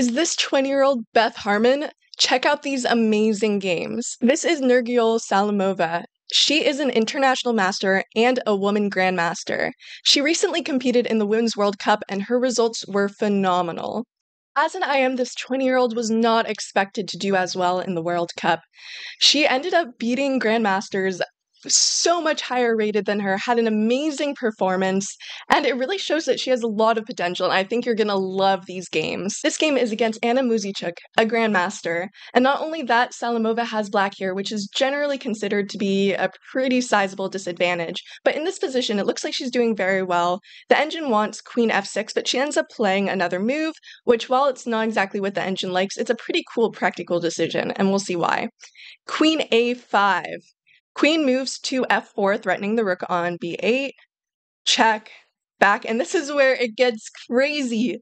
Is this 20 year old Beth Harmon? Check out these amazing games. This is Nurgyul Salimova. She is an international master and a woman grandmaster. She recently competed in the Women's World Cup and her results were phenomenal. As an IM, this 20 year old was not expected to do as well in the World Cup. She ended up beating grandmasters so much higher rated than her, had an amazing performance, and it really shows that she has a lot of potential. And I think you're gonna love these games. This game is against Anna Muzychuk, a grandmaster, and not only that, Salimova has black here, which is generally considered to be a pretty sizable disadvantage. But in this position, it looks like she's doing very well. The engine wants queen f6, but she ends up playing another move, which, while it's not exactly what the engine likes, it's a pretty cool practical decision, and we'll see why. Queen a5. Queen moves to f4, threatening the rook on b8. Check. Back. And this is where it gets crazy.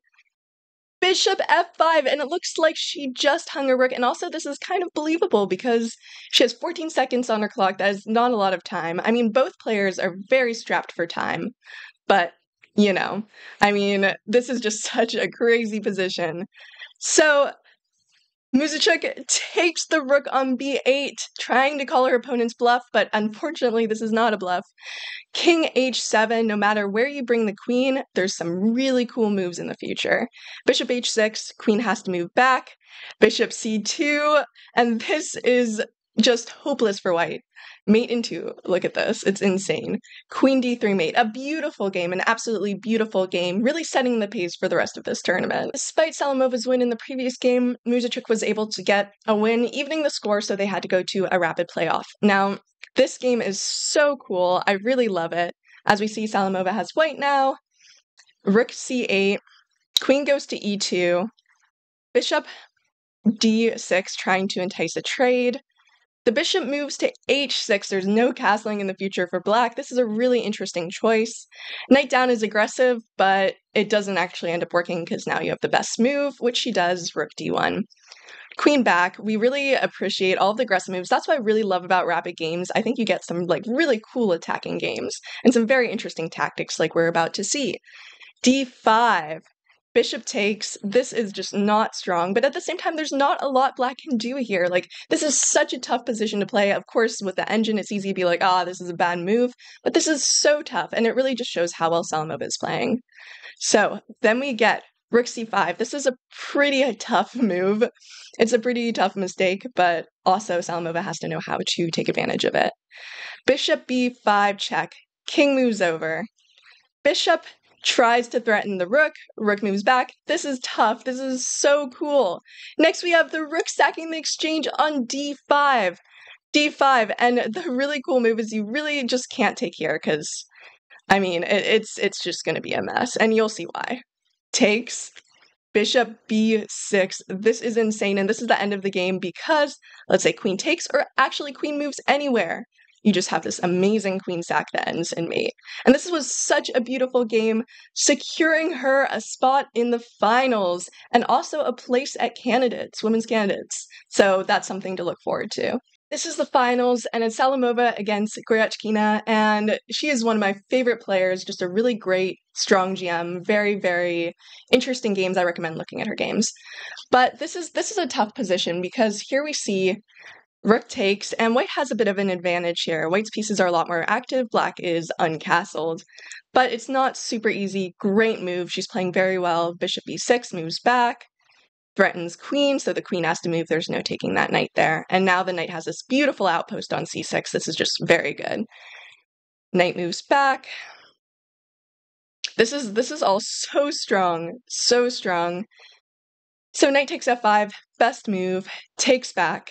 Bishop f5, and it looks like she just hung a rook. And also, this is kind of believable because she has 14 seconds on her clock. That is not a lot of time. I mean, both players are very strapped for time, but you know, I mean, this is just such a crazy position. So, Muzychuk takes the rook on b8, trying to call her opponent's bluff, but unfortunately, this is not a bluff. King h7, no matter where you bring the queen, there's some really cool moves in the future. Bishop h6, queen has to move back. Bishop c2, and this is just hopeless for white. Mate in two. Look at this. It's insane. Queen d3 mate. A beautiful game, an absolutely beautiful game, really setting the pace for the rest of this tournament. Despite Salimova's win in the previous game, Muzychuk was able to get a win, evening the score, so they had to go to a rapid playoff. Now, this game is so cool. I really love it. As we see, Salimova has white now. Rook c8. Queen goes to e2. Bishop d6, trying to entice a trade. The bishop moves to h6. There's no castling in the future for black. This is a really interesting choice. Knight down is aggressive, but it doesn't actually end up working because now you have the best move, which she does, rook d1. Queen back, we really appreciate all the aggressive moves. That's what I really love about rapid games. I think you get some like really cool attacking games and some very interesting tactics like we're about to see. d5. Bishop takes. This is just not strong, but at the same time, there's not a lot black can do here. Like, this is such a tough position to play. Of course, with the engine, it's easy to be like, ah, this is a bad move, but this is so tough, and it really just shows how well Salimova is playing. So then we get Rook c5. This is a pretty tough move. It's a pretty tough mistake, but also Salimova has to know how to take advantage of it. Bishop b5 check. King moves over. Bishop tries to threaten the rook. Rook moves back. This is tough. This is so cool. Next, we have the rook sacking the exchange on d5. d5, and the really cool move is you really just can't take here because, I mean, it, it's it's just going to be a mess, and you'll see why. Takes bishop b6. This is insane, and this is the end of the game because, let's say, queen takes, or actually queen moves anywhere you just have this amazing queen sack that ends in mate. And this was such a beautiful game, securing her a spot in the finals and also a place at candidates, women's candidates. So that's something to look forward to. This is the finals, and it's Salimova against Goryachkina, and she is one of my favorite players, just a really great, strong GM, very, very interesting games. I recommend looking at her games. But this is this is a tough position because here we see Rook takes, and white has a bit of an advantage here. White's pieces are a lot more active, black is uncastled. But it's not super easy. Great move. She's playing very well. Bishop e6 moves back, threatens queen, so the queen has to move. There's no taking that knight there. And now the knight has this beautiful outpost on c6. This is just very good. Knight moves back. This is this is all so strong, so strong. So knight takes f5, best move, takes back,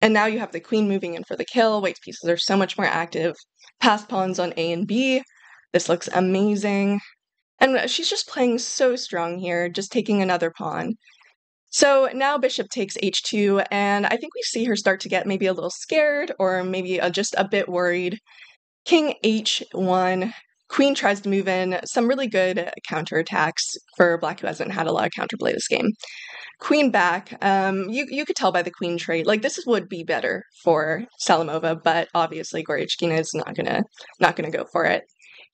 and now you have the queen moving in for the kill. White's pieces are so much more active. Pass pawns on A and B. This looks amazing. And she's just playing so strong here, just taking another pawn. So now bishop takes h2, and I think we see her start to get maybe a little scared or maybe uh, just a bit worried. King h1, queen tries to move in. Some really good counterattacks for black who hasn't had a lot of counterplay this game. Queen back. Um, you you could tell by the queen trade. Like this would be better for Salimova, but obviously Goryachkina is not gonna not gonna go for it.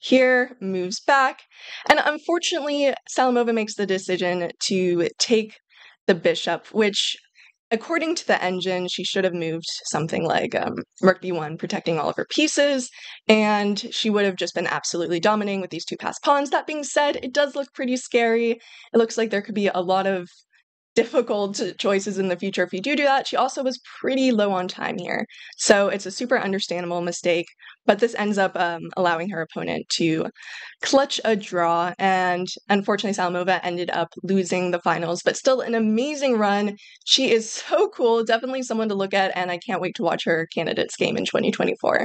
Here moves back, and unfortunately, Salimova makes the decision to take the bishop, which according to the engine, she should have moved something like um, Rook b1, protecting all of her pieces, and she would have just been absolutely dominating with these two passed pawns. That being said, it does look pretty scary. It looks like there could be a lot of difficult choices in the future if you do do that. She also was pretty low on time here. So it's a super understandable mistake, but this ends up um, allowing her opponent to clutch a draw. And unfortunately, Salimova ended up losing the finals, but still an amazing run. She is so cool, definitely someone to look at, and I can't wait to watch her candidates game in 2024.